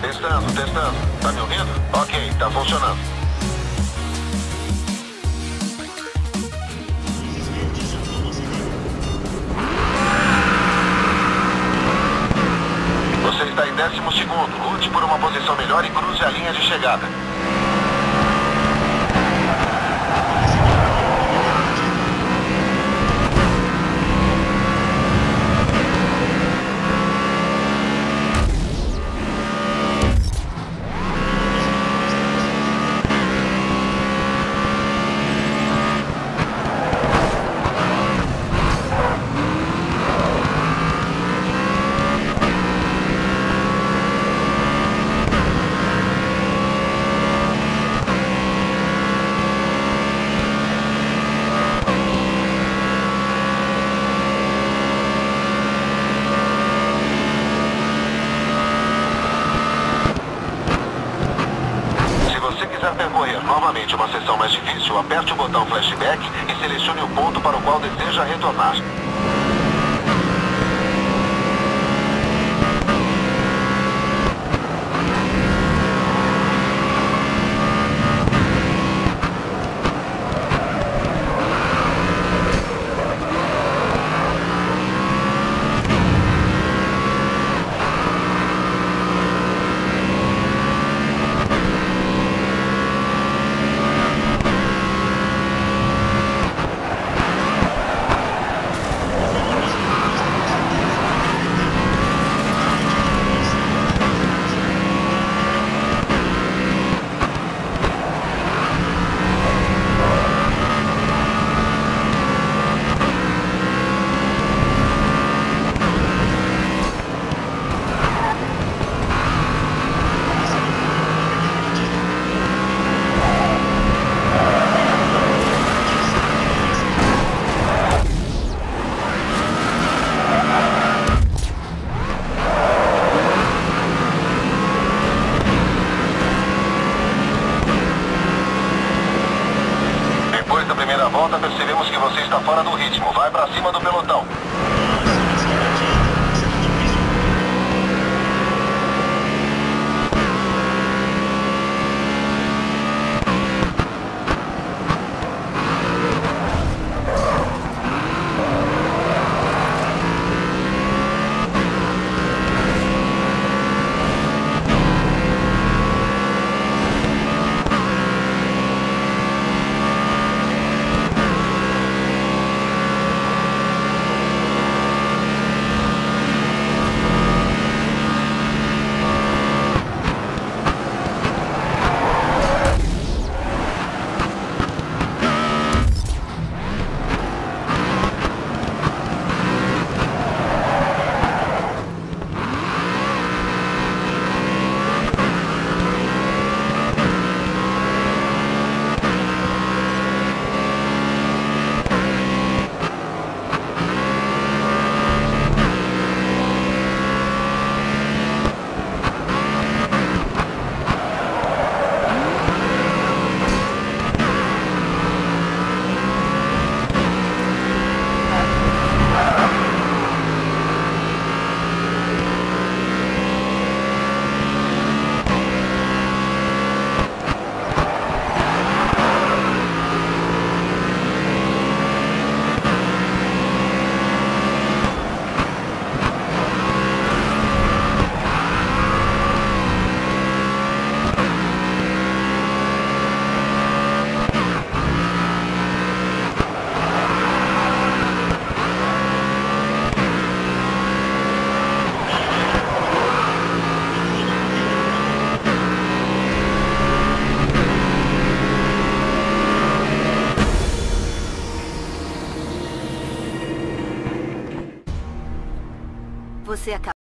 Testando, testando. Tá me ouvindo? Ok, tá funcionando. Você está em décimo segundo. Lute por uma posição melhor e cruze a linha de chegada. Novamente uma sessão mais difícil, aperte o botão flashback e selecione o ponto para o qual deseja retornar. Fora do ritmo. Vai para cima do pelotão. Você acabou.